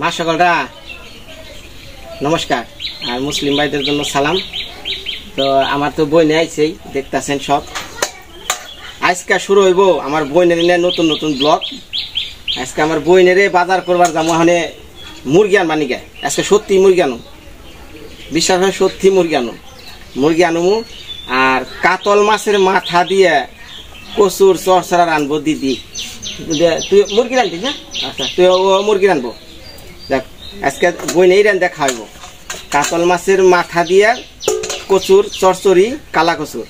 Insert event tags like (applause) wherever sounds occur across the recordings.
মা সকলরা, নমস্কার। আর মুসলিম ভাইদের জন্য সালাম। তো আমার তো বই নিয়ে আইছেই দেখতেছেন সব। আজকে শুরু হইব আমার বইনের নিয়ে নতুন নতুন ব্লগ। আজকে আমার বইনেরে বাজার করবার যাব মানে মুরগি আনবা নিকে। আজকে সত্যি মুরগি আনো। বিশ্বাস হয় সত্যি মুরগি আনো। মুরগি আনমু, আর কাতল মাছের মাথা দিয়ে কচুর চরচরা রানবো দিদি। তুই মুরগি রানবি না? আচ্ছা তুই ও মুরগি রানবো। আজকে বই নেই রান দেখা কাতল মাছের মাথা দিয়ে কচুর চরচরি কালা কচুর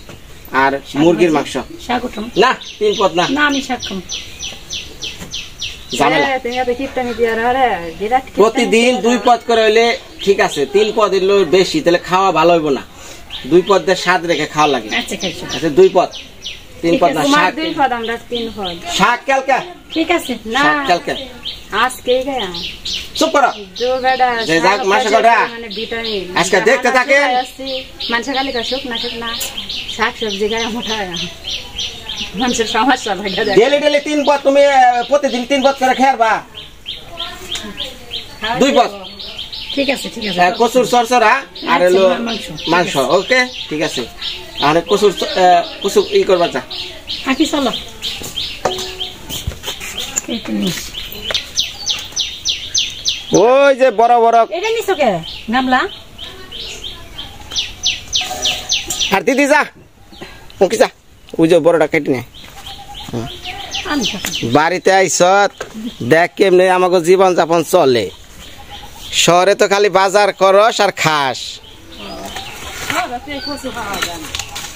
আর মুরগির মাংস। না তিন পদ না। আমি প্রতিদিন দুই পদ করে হইলে ঠিক আছে তিন পদ হইলে বেশি তাহলে খাওয়া ভালো হইব না। দুই পদ দিয়ে স্বাদ রেখে খাওয়া লাগে। আচ্ছা আচ্ছা দুই পদ। তিন পদ না শাক। দুই পদ আমরা তিন পদ শাক ঠিক আছে না। শাক আজকে ডেলি ডেলি তিন তুমি প্রতিদিন তিন করে দুই ঠিক আছে ঠিক আছে। কচুর সরসরা আর মাংস। ওকে? ঠিক আছে। আর আহ, কচু ই করবা চা হাঁটি চলো। ওই যে বড় বড় এটা নিছো কে? গামলা? আর দিদি যা। ওকে যা। ওই যে বড়টা কেটে নে। বাড়িতে আইসত দেখ কেমনি আমাকে জীবন যাপন চলে। শহরে তো খালি বাজার করস আর খাস।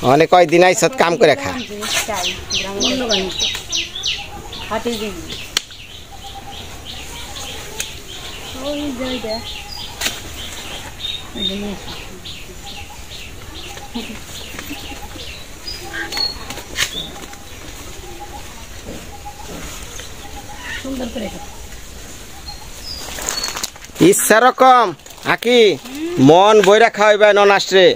অনেক কয়দিন আইসত কাম করে খা। ইচ্ছা রকম আকি মন বইরা খাওয়াইবা নন আসরে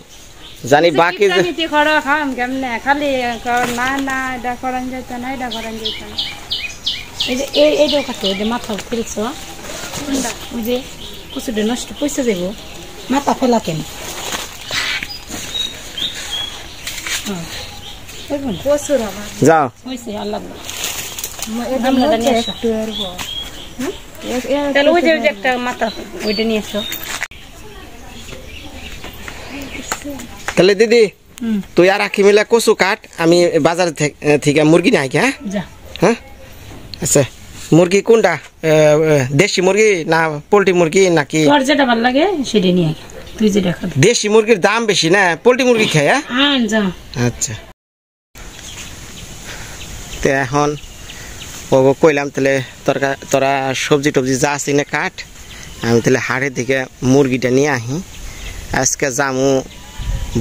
জানি বাকি যে কিপটামিতি করো খাম কেমনে? খালি কর, না না এটা করান যেত না এটা করান যেত না। এই যে এই এইটাও কাটো এই যে মাথা ফেলছ ওই যে কুচুটা নষ্ট পয়সা দেবো মাথা ফেলা কেন? যাও। হয়েছে আল্লাহ গামলাটা নিয়ে এসো তাহলে ওই যে ওই যে একটা মাথা ওইটা নিয়ে এসো তাহলে দিদি তুই আর আখি মিলা কচু কাট আমি বাজার থেকে মুরগি নিয়ে আইকি হ্যাঁ? হ্যাঁ? আচ্ছা মুরগি কোনটা? দেশি মুরগি না পোলট্রি মুরগি নাকি? তোর যেটা ভালো লাগে সেটা নিয়ে আয়। তুই যেটা খাবি দেশি মুরগির দাম বেশি না পোলট্রি মুরগি খায় হ্যাঁ? যা। আচ্ছা। তো এখন ও কইলাম তাহলে তোরা তোরা সবজি টবজি যা আছে না কাট আমি তাহলে হাড়ের দিকে মুরগিটা নিয়ে আহি আজকে যামু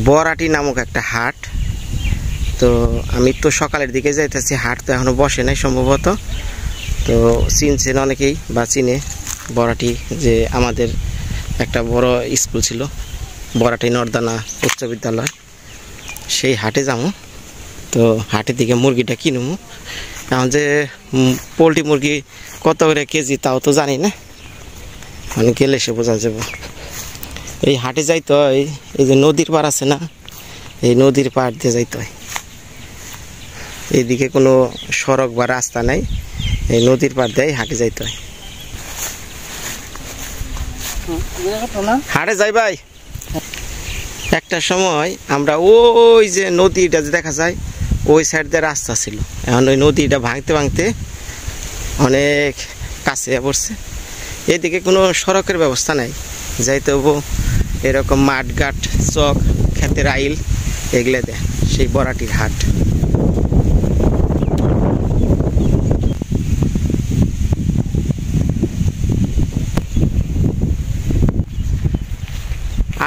বরাটি নামক একটা হাট। তো আমি তো সকালের দিকে যাইতেছি, হাট তো এখনও বসে নাই সম্ভবত। তো চিনছেন অনেকেই বা চিনে বরাটি যে আমাদের একটা বড় স্কুল ছিল, বরাটি নর্দানা উচ্চ বিদ্যালয়। সেই হাটে যাব। তো হাটের দিকে মুরগিটা কিনবো এখন যে পোলট্রি মুরগি কত করে কেজি তাও তো জানি না। মানে গেলে সে বোঝা যাব। এই হাটে যাইতে হয়, এই যে নদীর পাড় আছে না, এই নদীর পাড় দিয়ে যাইতে হয়। এইদিকে কোনো সড়ক বা রাস্তা নাই, এই নদীর পাড় দিয়ে হাটে যাইতে হয়। হাটে যাই ভাই। একটা সময় আমরা ওই যে নদীটা যে দেখা যায়, ওই সাইড দিয়ে রাস্তা ছিল। এখন ওই নদীটা ভাঙতে ভাঙতে অনেক কাছে পড়ছে। এদিকে কোনো সড়কের ব্যবস্থা নাই। যাইতে হব এরকম মাঠঘাট চক, ক্ষেতের আইল, এগুলো দেয়, সেই বরাটির হাট।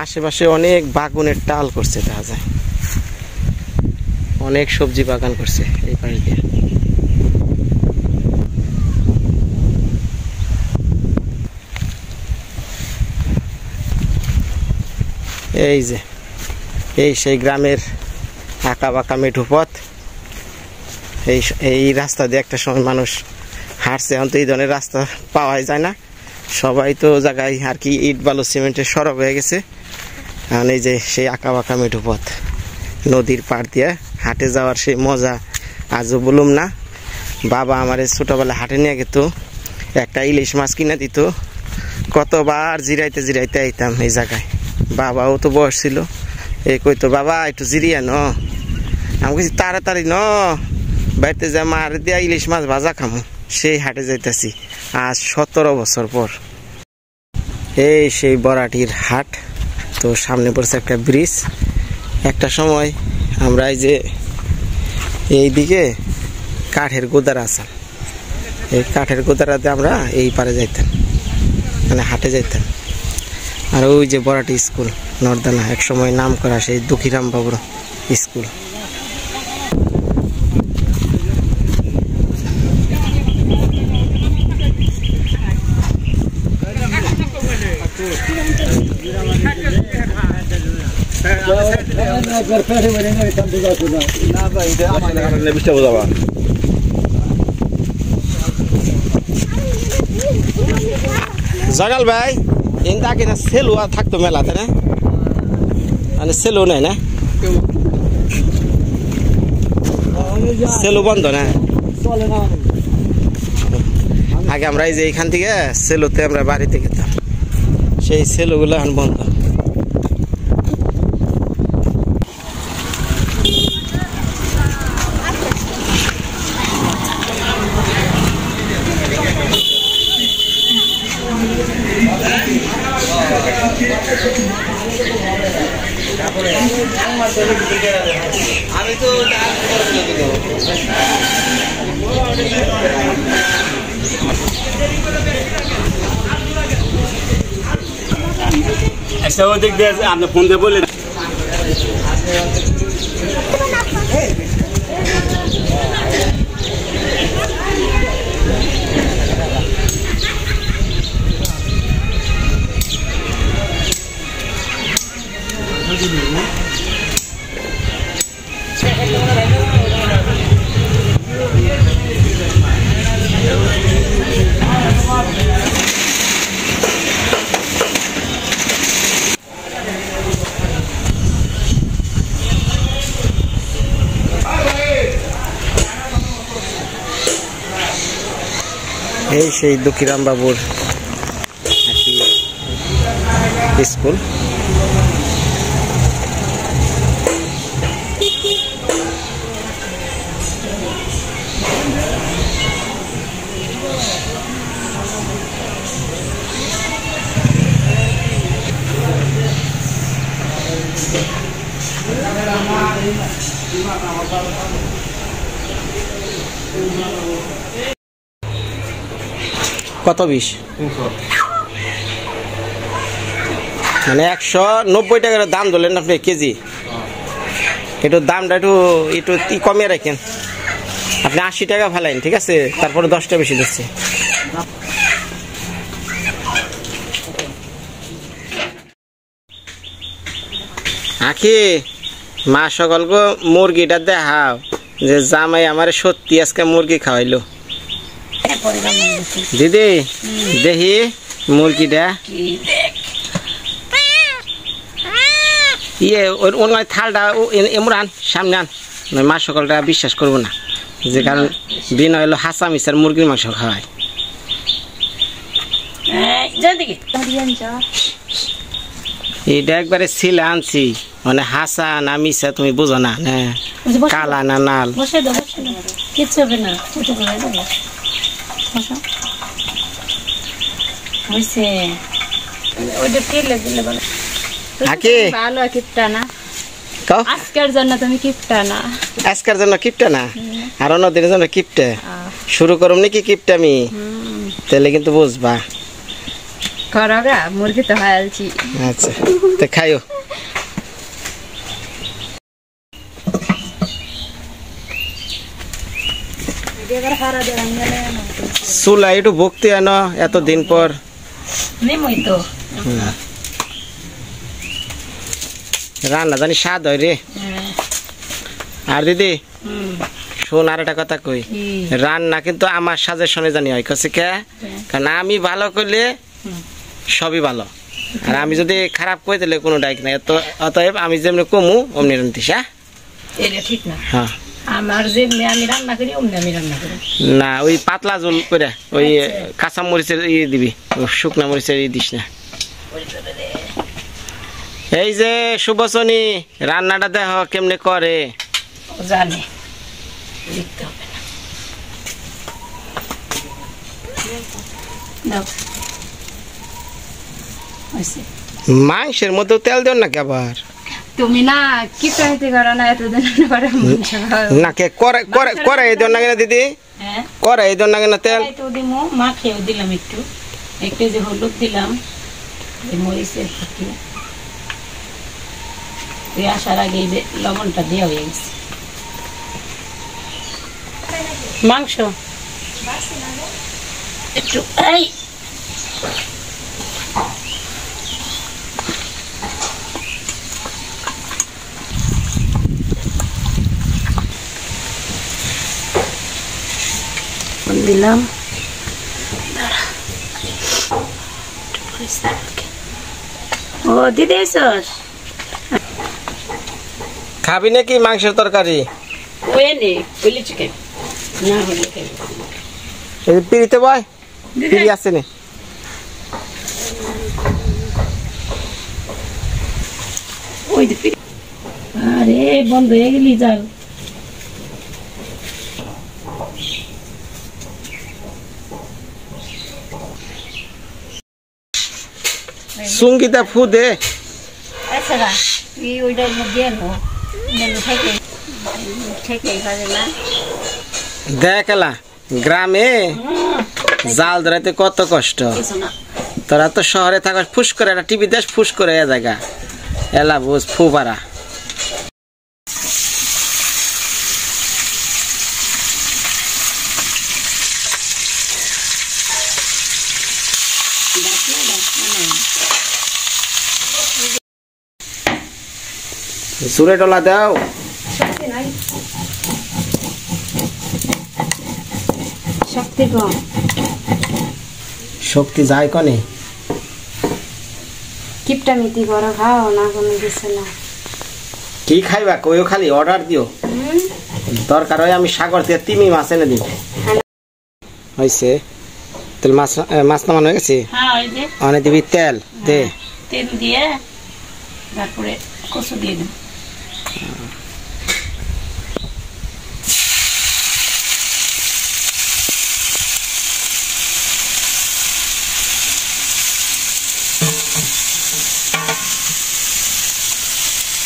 আশেপাশে অনেক বাগুনের টাল করছে দেখা যায় অনেক সবজি বাগান করছে এই পাশ দিয়ে এই যে, এই সেই গ্রামের আঁকা বাঁকা মেঠু পথ। এই এই রাস্তা দিয়ে একটা সময় মানুষ হাঁটছে, এখন তো এই ধরনের রাস্তা পাওয়াই যায় না। সবাই তো জায়গায় আর কি ইট, বালু সিমেন্টের সড়ক হয়ে গেছে। এখন এই যে সেই আঁকা বাঁকা মেঠো পথ, নদীর পাড় দিয়ে হাটে যাওয়ার সেই মজা আজও বলুম না। বাবা আমার ছোটবেলা হাটে নিয়ে গেত, একটা ইলিশ মাছ কিনে দিত। কতবার জিরাইতে জিরাইতে আইতাম এই জায়গায়। বাবাও তো বয়স ছিল। এই কইতো বাবা একটু জিরিয়া ন? আমি কিছু তাড়াতাড়ি ন, বাড়িতে যা মার দিয়া ইলিশ মাছ ভাজা খামো। সেই হাটে যাইতেছি, আজ সতেরো বছর পর। এই সেই বরাটির হাট, তো সামনে পড়ছে একটা ব্রিজ। একটা সময় আমরা এই যে এইদিকে কাঠের গোদার আসাম এই কাঠের গোদারাতে আমরা এই পারে যাইতাম মানে হাটে যাইতাম। আর ওই যে বরাটি স্কুল, নর্দানা এক সময় নাম করা সেই দুঃখীরাম বাবুর স্কুল। জাগাল ভাই। ইনতা সেলু আর থাকতো মেলাতে, না? মানে সেলু নেই, না? সেলু বন্ধ, না? আগে আমরা এই যে এখান থেকে সেলুতে আমরা বাড়িতে খেতাম। সেই সেলুগুলো এখন বন্ধ আমি তো ও দিক দিয়ে আপনি ফোন দিয়ে বললেন। এই সেই দুঃখীরাম বাবুর স্কুল। কত বিশ? মানে একশো নব্বই টাকার দাম ধরলেন আপনি, কেজি। একটু দামটা একটু একটু কমিয়ে রাখেন। আপনি আশি টাকা ফেলাইন, ঠিক আছে? তারপরে দশটা বেশি দিচ্ছে। আখি, মা সকলকে মুরগিটা দেখাও, যে জামাই আমার সত্যি আজকে মুরগি খাওয়াইলো। দিদি দেখি মুরগিটা। ইয়ে ওর- মানে থালটা ও- এ- এমন আন সামনে আন। মা সকলটা বিশ্বাস করব না। যে কারণ বিনা হলো হাসা মিশার মুরগির মাংস খাওয়ায়। এটা একবারে ছিলে আনছি। মানে হাসা না মিশা তুমি বুঝো না না কালা না নাল? কিচ্ছু হবে না। বসো। হয়েছে ওইটা তেলে দিলে বলো ভালো কিপটা না আজকের জন্য তুমি কিপটা না আজকের জন্য কিপটা না আর অন্যদিনের জন্য কিপটে? শুরু করুম নাকি কিপটা আমি তাহলে কিন্তু বুঝবা। করো গা মুরগি তো হায়ালছি আচ্ছা তো খাইও। চুলা একটু ভক্তি আনো এত দিন পর। রান্না জানি স্বাদ হয় রে। হ্যাঁ, আর দিদি শোন আর একটা কথা কই? রান্না কিন্তু আমার সাজেশনে জানি হয় কছে কে? কারণ আমি ভালো করলে সবই ভালো। আর আমি যদি খারাপ কই তাহলে কোনো ডাইক নাই। অতএব আমি যেমনি কমু অমনি রান্তিস হ্যাঁ? ঠিক না। হ্যাঁ। আমার যেমনি আমি রান্না করি অমনি আমি রান্না করি। না ওই পাতলা জল করে ওই কাঁচা মরিচের ইয়ে দিবি শুকনা মরিচের ইয়ে দিস না। এই যে রান্নাটা দেখ কেমনে করে। ও জানে। লিখতে হবে না। মাংসের মধ্যেও তেল দেন নাকি আবার? তুমি না কি চাইতে করো না এতদিন মাংস খাও। নাকে করে করে করে এই না কেন দিদি? হ্যাঁ? করে এই না কেন তেল? তো দিমু মাখিয়েও দিলাম একটু। এক কেজি হলুদ দিলাম এই মরিচের ফুটি তুই আসার আগে যে লবণটা দেওয়া হয়ে গেছে। মাংস? একটু এই। দিলাম। ও দিদি এসস। খাবি নাকি মাংসের তরকারি? পিড়িতে বয় পিড়ি আছে নে। আরে বন্ধ হয়ে গেলি যাও। সুঙ্গিতা ফু দে। গ্রামে জাল ধরাতে কত কষ্ট। তোরা তো শহরে থাকা ফুস করে একটা টিভি দেশ ফুস করে এ জায়গা। এলা বুঝ ফু সুরে টলা দাও। শক্তি কম। শক্তি যায় কনে? কিপটা মিতি করো খাও না কোনো কিছু না। কি খাইবা? কইও খালি অর্ডার দিও। দরকার হয় আমি সাগর থেকে তিমি মাছ এনে দিব হয়েছে তাহলে মাছ মাছ নামানো হয়ে গেছে? হ্যাঁ অনেক দিবি তেল দে। তেল দিয়ে তারপরে কচু দিয়ে দিন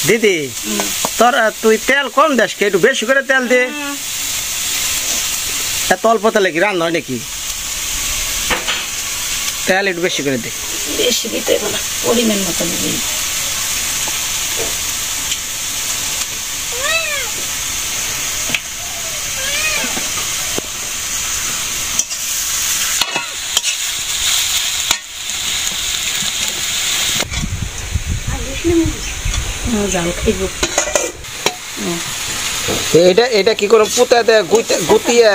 দিদি, তোর তুই তেল কম দেশ কে, একটু বেশি করে তেল দে। এত অল্প তেলে কি রান্না হয় নাকি? তেল একটু বেশি করে দে। বেশি দিতে পরিমাণ মতো দিবি জাল খাইব এটা এটা কি করে পুঁতে দে গুতিয়ে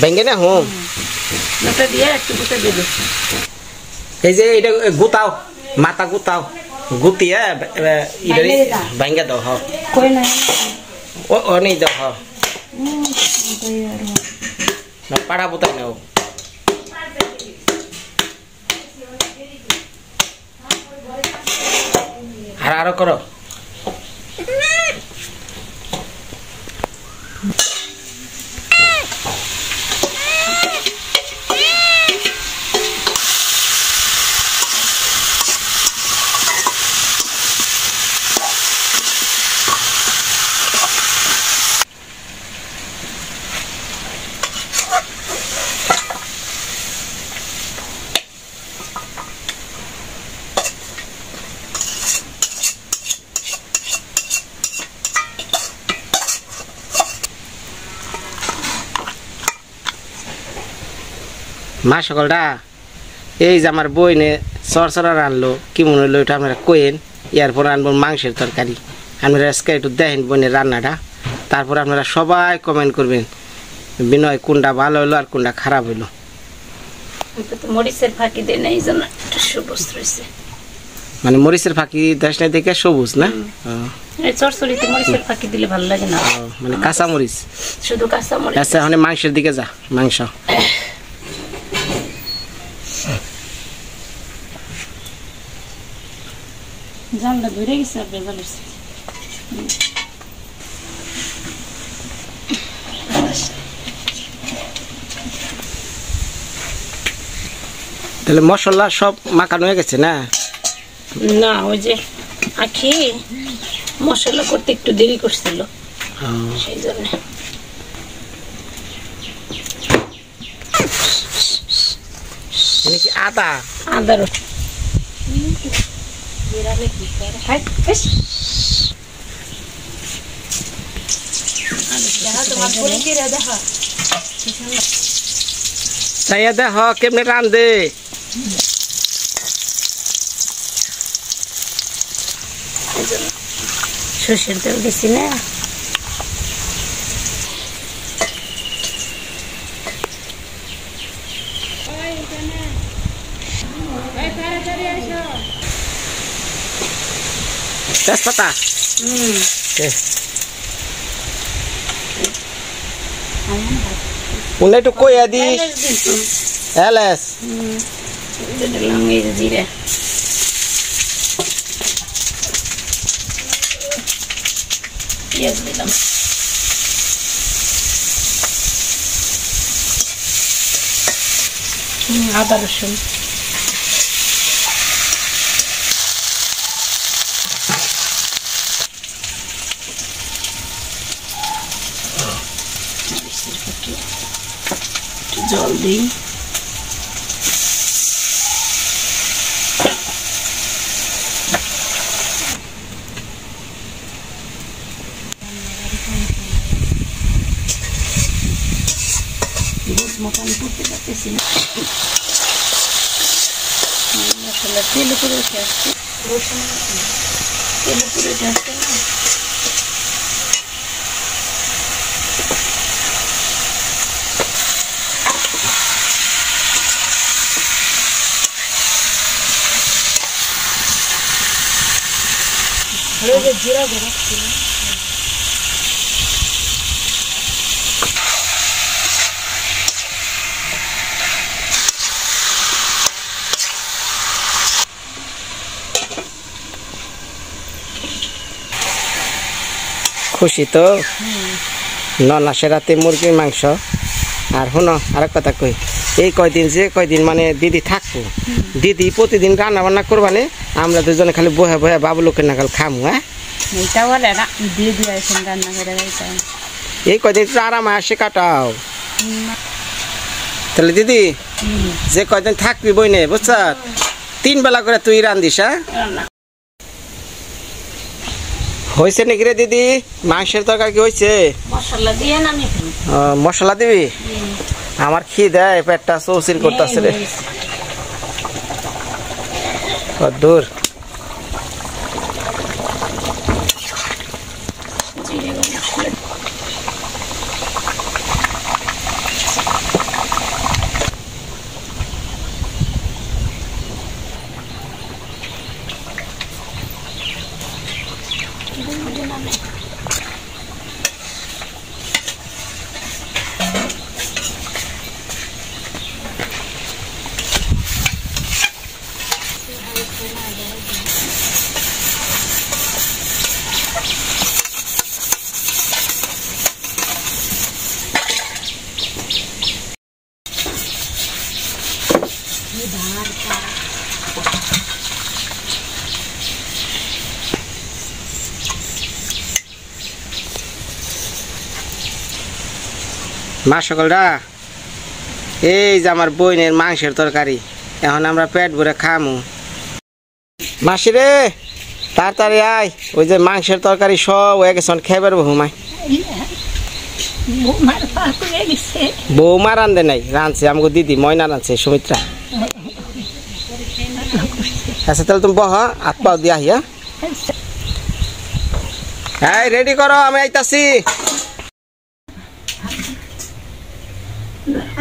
ভেঙে না হুম। ওটা দিয়ে একটু গুতে দিয়ে এই যে এটা গুতাও মাথা গুতাও। গুতিয়ে দিতা? ভেঙে দাও হ কই না ও ও নেই দাও হ না পাড়া পুতাই নাও। আর আরও করো। Mm-hmm. (laughs) মা সকলটা এই যে আমার বই নে সরসরা রানলো কি মনে হলো এটা আপনারা কোয়েন এরপর আনব মাংসের তরকারি। আপনারা আজকে একটু দেখেন বোনের রান্নাটা। তারপর আপনারা সবাই কমেন্ট করবেন বিনয় কোনটা ভালো হলো আর কোনটা খারাপ হলো এটা তো মরিচের ফাঁকি দেয় না এই জন্য সবুজ রয়েছে। মানে মরিচের ফাঁকি দেশ নাই দেখে সবুজ না? ও, মরিচের ফাঁকি দিলে ভালো লাগে না। মানে কাঁচা মরিচ। শুধু কাঁচা মরিচ। আচ্ছা এখন মাংসের দিকে যা মাংস। জানলা ধরে গেছে আর বেজাল হয়েছে তাহলে মশলা সব মাখানো হয়ে গেছে না না ওই যে আখি মশলা করতে একটু দেরি করছিল সেই জন্য মানে কি আদা আদা রসুন চাইয়া দেখ কেমনে রান্ধে সর্ষের তেল দিছি না তেজপাতা এ। বলে একটু কইয়া দিস এলাচ দিলাম এই যে জিরে পেঁয়াজ দিলাম হুম, আদা রসুন একটু জল দিই বুঝ মতো আমি করতে পারতেছি না মশলা তেল উপরে উঠে আসছে রসুন তেল উপরে উঠে আসছে না জিরা গুঁড়ো ছিল খুশি তো? ননা সে রাতে মুরগির মাংস। আর শুনো আরেক কথা কই এই কয়দিন যে কয়দিন মানে দিদি থাকব। দিদি প্রতিদিন রান্না বান্না করবানে আমরা দুজনে খালি বহে বহে বাবু লোকের নাগাল খামু হ্যাঁ? এইটা বলে না দিয়ে দিয়ে আসেন রান্না করে এইটা এই কয়দিন একটু আরামে আসে কাটাও। তাহলে দিদি যে কয়দিন থাকবি বইনে বুঝছ? তিন বেলা করে তুই রান্দিস হ্যাঁ? হয়েছে নাকি রে দিদি? মাংসের তরকারি কি হয়েছে? মশলা দিয়ে দিবি? আমার খিদে পেটটা চৌচির করতেছে রে। দূর। মা সকলরা এই যে আমার বইনের মাংসের তরকারি এখন আমরা পেট ভরে খামু। মাসি রে তাড়াতাড়ি আয় ওই যে মাংসের তরকারি সব হয়ে গেছে খেবার বহুমায় বৌমা রান্ধে নাই রাঁধছে আমাকে দিদি ময়না রাঁধছে সুমিত্রা। আচ্ছা তাহলে তুমি বহ হাত পাও দিয়া হিয়া। হ্যাঁ রেডি করো আমি আইতাছি।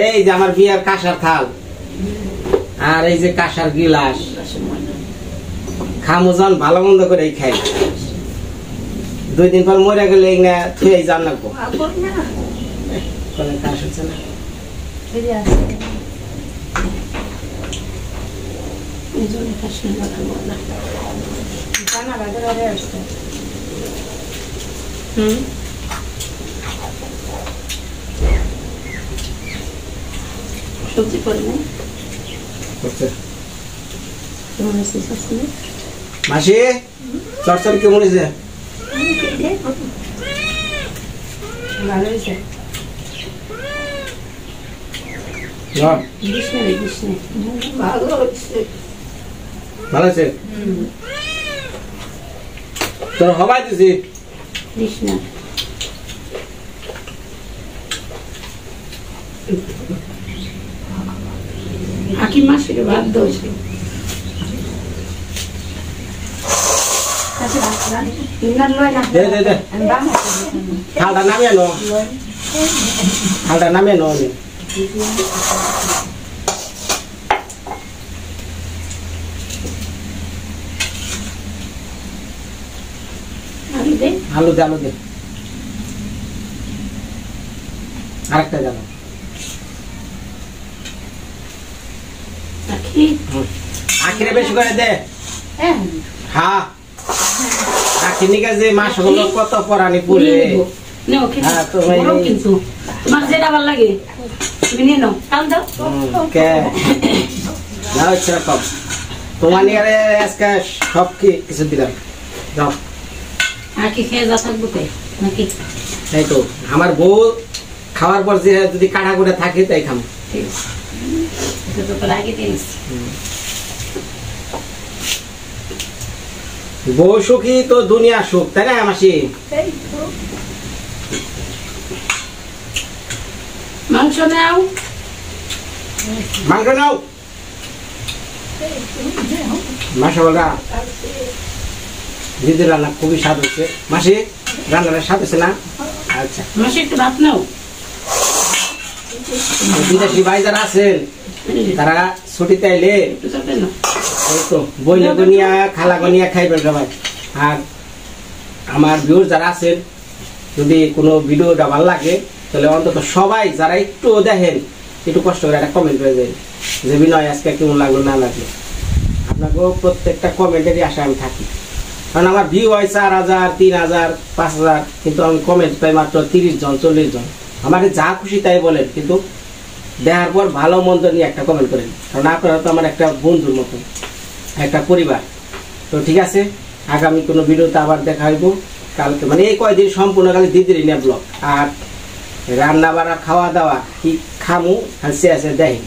এই যে আমার বিয়ার কাঁসার থাল। আর এই যে কাঁসার গিলাস। খামুজন ভালো মন্দ করে খাই। দুই দিন পর মরে গেলে থুয়ে যান না। এই যে আছে এই জন্য কাশি লাগাবো না জানা বাদে বাদে আসছে হুম সবজি করে না কেমন মাসি চরচর কেমন হয়েছে? ভালো হয়েছে? ভালো আছে তোর হবাই দিছি। দিস না আকি মাসির ভাত দোষে কাছে রাখলাম না। দে নো। আলু দে। আলু দে আলু দে। আরেকটা যাব আখি আখিরে বেশি করে দে। হ্যাঁ। আখি মাস হলো কত পরানি পুরে। হ্যাঁ, তোমার এই- গরম কিন্তু। তোমার যেটা ভালো লাগে তুমি নিয়ে নাও। কাল দাও। কে? না হচ্ছে রকম তোমার নিয়ে আজকে সব কি কিছু দিলাম। খেয়ে যা থাকব নাকি? তাই তো। আমার বউ খাওয়ার পর যে যদি কাটা করে থাকে তাই খাম। ঠিক আছে। বউ সুখী তো দুনিয়া সুখ তাই না মাসি মাংস নাও মাংস নাও মাসা বলরা দিদির রান্না খুবই স্বাদ হচ্ছে মাসি রান্নাটা স্বাদ হচ্ছে না আচ্ছা মাসি একটু ভাত নাও বিদেশি ভাই যারা আছেন তারা বইলে গনিয়া, খালা গনিয়া আর আমার যারা আছেন, যদি কোনো লাগে, তাহলে অন্তত সবাই যারা একটু দেখেন, একটু কষ্ট করে একটা কমেন্ট করে যে বিনয়, আজকে কেমন লাগল, না লাগল। আপনাকেও প্রত্যেকটা কমেন্টেরই আশা আমি থাকি। কারণ আমার ভিউ হয় চার হাজার, তিন হাজার, পাঁচ হাজার, কিন্তু আমি কমেন্ট পাই মাত্র তিরিশ জন, চল্লিশ জন। আমাকে যা খুশি তাই বলেন, কিন্তু দেখার পর ভালো মন্দ নিয়ে একটা কমেন্ট করেন। কারণ আপনারা তো আমার একটা বন্ধুর মতো, একটা পরিবার। তো ঠিক আছে, আগামী কোনো ভিডিওতে আবার দেখা হইব। কালকে মানে এই কয়দিন সম্পূর্ণ কালে দিদির নিয়ে ব্লগ আর রান্না বাড়া খাওয়া দাওয়া কি খামু? আর সে আছে দেখি